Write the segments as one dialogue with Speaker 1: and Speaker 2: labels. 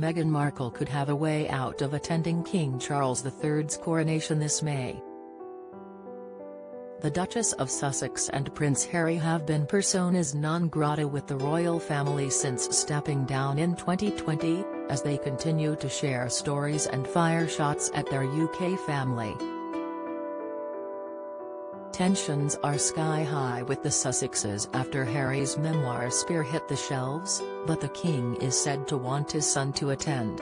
Speaker 1: Meghan Markle could have a way out of attending King Charles III's coronation this May. The Duchess of Sussex and Prince Harry have been personas non grata with the royal family since stepping down in 2020, as they continue to share stories and fire shots at their UK family. Tensions are sky-high with the Sussexes after Harry's memoir Spare hit the shelves, but the King is said to want his son to attend.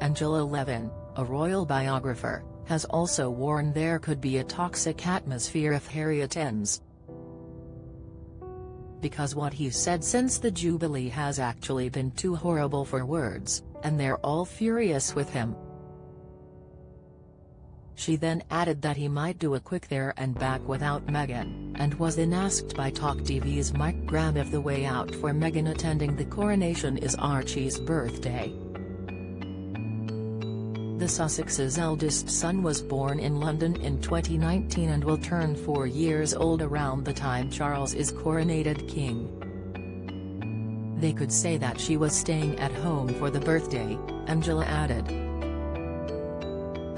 Speaker 1: Angela Levin, a royal biographer, has also warned there could be a toxic atmosphere if Harry attends. Because what he's said since the Jubilee has actually been too horrible for words, and they're all furious with him. She then added that he might do a quick there and back without Meghan, and was then asked by Talk TV's Mike Graham if the way out for Meghan attending the coronation is Archie's birthday. The Sussex's eldest son was born in London in 2019 and will turn four years old around the time Charles is coronated king. They could say that she was staying at home for the birthday, Angela added.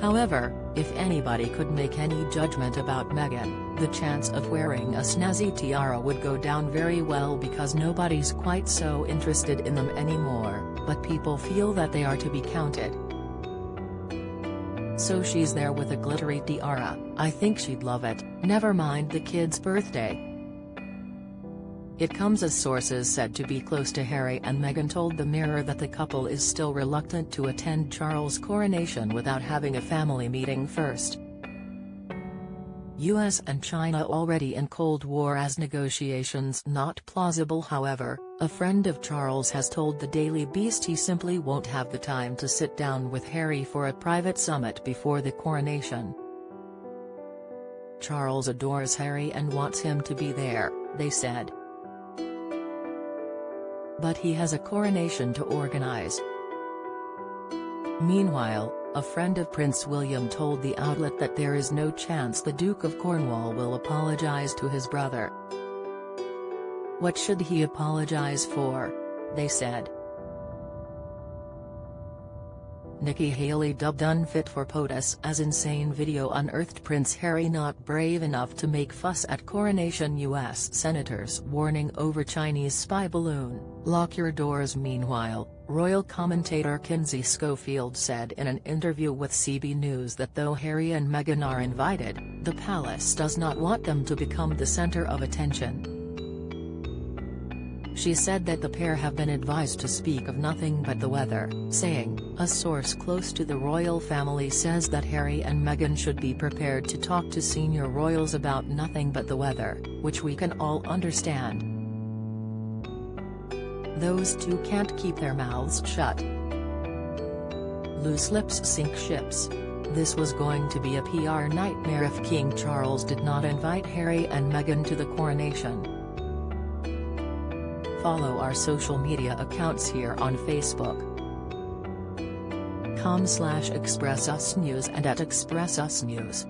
Speaker 1: However, if anybody could make any judgment about Meghan, the chance of wearing a snazzy tiara would go down very well because nobody's quite so interested in them anymore, but people feel that they are to be counted. So she's there with a glittery tiara, I think she'd love it, never mind the kid's birthday. It comes as sources said to be close to Harry and Meghan told the Mirror that the couple is still reluctant to attend Charles' coronation without having a family meeting first. US and China already in Cold War as negotiations not plausible however, a friend of Charles has told the Daily Beast he simply won't have the time to sit down with Harry for a private summit before the coronation. Charles adores Harry and wants him to be there, they said. But he has a coronation to organize. Meanwhile, a friend of Prince William told the outlet that there is no chance the Duke of Cornwall will apologize to his brother. What should he apologize for? They said. Nikki Haley dubbed unfit for POTUS as insane video unearthed Prince Harry not brave enough to make fuss at coronation U.S. Senators warning over Chinese spy balloon, lock your doors Meanwhile, royal commentator Kinsey Schofield said in an interview with GB News that though Harry and Meghan are invited, the palace does not want them to become the center of attention. She said that the pair have been advised to speak of nothing but the weather, saying, a source close to the royal family says that Harry and Meghan should be prepared to talk to senior royals about nothing but the weather, which we can all understand. Those two can't keep their mouths shut. Loose lips sink ships. This was going to be a PR nightmare if King Charles did not invite Harry and Meghan to the coronation. Follow our social media accounts here on Facebook com slash Express Us News and at Express Us News.